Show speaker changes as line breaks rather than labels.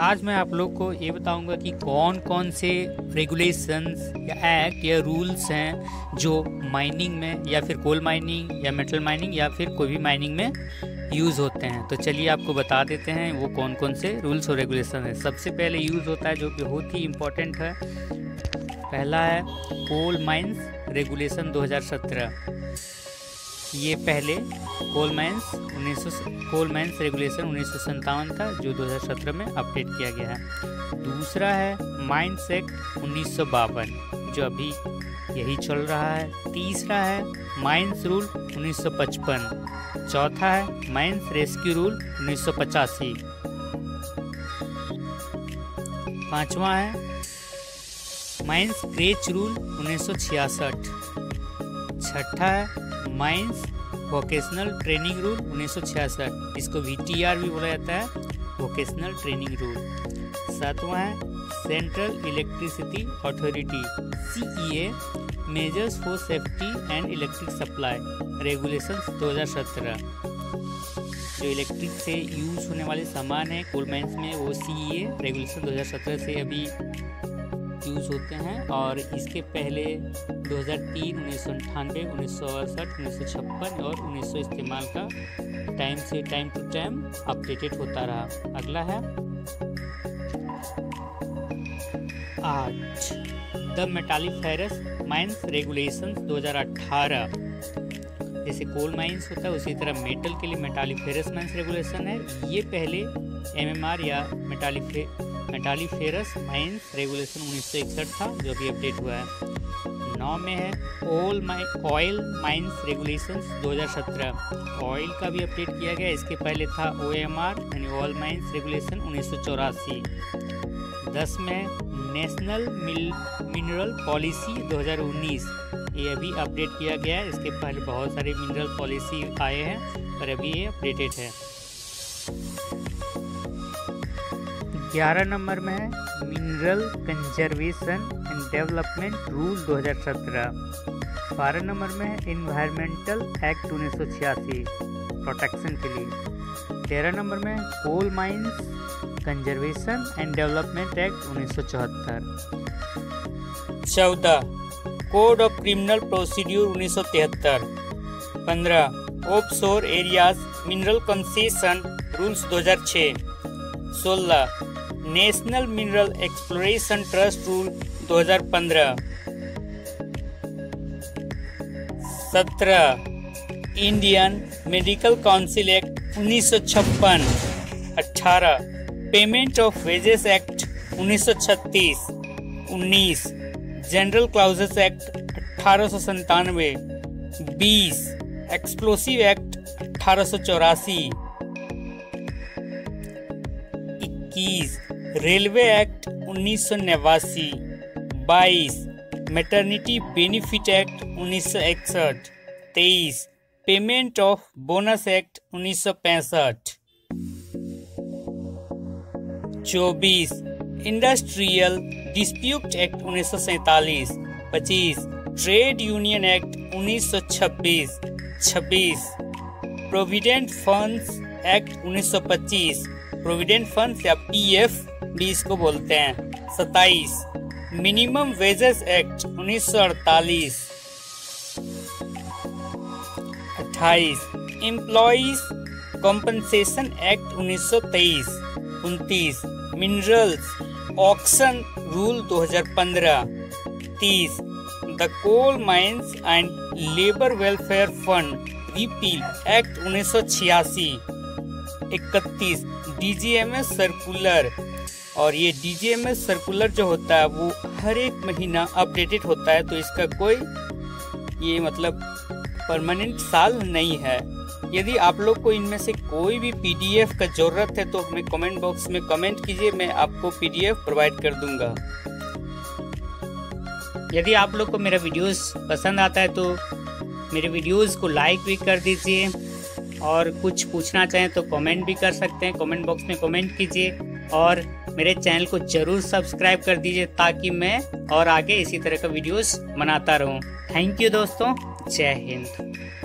आज मैं आप लोग को ये बताऊँगा कि कौन कौन से रेगुलेशंस या एक्ट या रूल्स हैं जो माइनिंग में या फिर कोल माइनिंग या मेटल माइनिंग या फिर कोई भी माइनिंग में यूज़ होते हैं। तो चलिए आपको बता देते हैं वो कौन कौन से रूल्स और रेगुलेशन हैं। सबसे पहले यूज़ होता है जो कि बहुत ही इम्पोर्टेंट है। पहला है कोल माइंस रेगुलेशन 2017 ये पहले कोल उन्नीस कोल माइंस रेगुलेशन उन्नीस सौ सतावन था जो 2017 में अपडेट किया गया है। दूसरा है माइंस एक्ट उन्नीस सौ बावन, जो अभी यही चल रहा है। तीसरा है माइंस रूल 1955 चौथा है माइंस रेस्क्यू रूल उन्नीस सौ पचासी। पांचवा है माइंस क्रेच रूल उन्नीस सौ छियासठ, छठा है माइंस वोकेशनल ट्रेनिंग रूल 1966 इसको वीटीआर भी बोला जाता है वोकेशनल ट्रेनिंग रूल सातवां है central electricity authority CEA measures for safety and electric supply regulations 2017 जो इलेक्ट्रिक से यूज़ होने वाले सामान है कोल माइंस में, वो सी ए रेगुलेशन 2017 से अभी यूज़ होते हैं, और इसके पहले 2003 उन्नीस उन्नीस सौ और उन्नीस सौ इस्तेमाल का टाइम से टाइम टू टाइम अपडेटेड होता रहा। अगला है, आज द मेटालिफेरस माइंस रेगुलेशंस 2018 जैसे कोल माइंस होता है, उसी तरह मेटल के लिए मेटालिफेरस माइंस रेगुलेशन है। ये पहले एमएमआर या मेटालिफे मेटालीफेरस माइंस रेगुलेशन उन्नीस सौ इकसठ था, जो भी अपडेट हुआ है। नौ में है। All my oil mines regulations 2017 oil का भी अपडेट किया गया, इसके पहले था ओ एम आर यानी ऑयल माइंस रेगुलेशन उन्नीस दस में नेशनल मिनरल पॉलिसी 2019 ये अभी अपडेट किया गया है, इसके पहले बहुत सारे मिनरल पॉलिसी आए हैं, पर अभी ये अपडेटेड है। ग्यारह नंबर में है मिनरल कंजर्वेशन डेवलपमेंट रूल 2017 बारह नंबर में है इन्वायरमेंटल एक्ट उन्नीस सौ प्रोटेक्शन के लिए। तेरह नंबर में coal mines conservation and development act उन्नीस सौ चौहत्तर। चौदह, कोड ऑफ़ क्रिमिनल प्रोसीड्यूर उन्नीस सौ तिहत्तर। पंद्रह off areas mineral concession rules 2006 सोलह national mineral exploration trust rule 2015 सत्रह, इंडियन मेडिकल काउंसिल एक्ट उन्नीस सौ छप्पन। अठारह, पेमेंट ऑफ़ वेजेस एक्ट उन्नीस सौ छत्तीस। उन्नीस, जनरल क्लाउजेस एक्ट अठारह बीस, एक्सप्लोसिव एक्ट अठारह सौ इक्कीस रेलवे एक्ट उन्नीस सौ नवासी, बाईस मेटर्निटी बेनिफिट एक्ट उन्नीस सौ इकसठ, तेईस पेमेंट ऑफ़ बोनस एक्ट उन्नीस सौ पैंसठ। चौबीस इंडस्ट्रियल डिस्प्यूट एक्ट उन्नीस सौ सैतालीस, पच्चीस ट्रेड यूनियन एक्ट उन्नीस सौ छब्बीस छब्बीस प्रोविडेंट फंड्स एक्ट उन्नीस सौ पच्चीस प्रोविडेंट फंड या पीएफ भी इसको बोलते हैं। सताइस मिनिमम वेजेस एक्ट, उन्नीस सौ अड़तालीस। अट्ठाईस। एम्प्लॉज कॉम्पनसेशन एक्ट, उन्नीस सौ तेईस। उनतीस। मिनरल्स ऑक्शन रूल 2015 तीस। The coal mines and labour welfare fund repeal act, उन्नीस सौ छियासी। इकतीस। डीजीएमएस सर्कुलर और ये डीजीएमएस सर्कुलर जो होता है, वो हर एक महीना अपडेटेड होता है तो इसका कोई ये मतलब परमानेंट साल नहीं है। यदि आप लोग को इनमें से कोई भी पीडीएफ का ज़रूरत है तो हमें कमेंट बॉक्स में कमेंट कीजिए, मैं आपको पीडीएफ प्रोवाइड कर दूँगा। यदि आप लोग को मेरा वीडियोस पसंद आता है तो मेरे वीडियोस को लाइक भी कर दीजिए, और कुछ पूछना चाहें तो कमेंट भी कर सकते हैं। कमेंट बॉक्स में कमेंट कीजिए, और मेरे चैनल को ज़रूर सब्सक्राइब कर दीजिए ताकि मैं और आगे इसी तरह का वीडियोस बनाता रहूँ। थैंक यू दोस्तों। जय हिंद।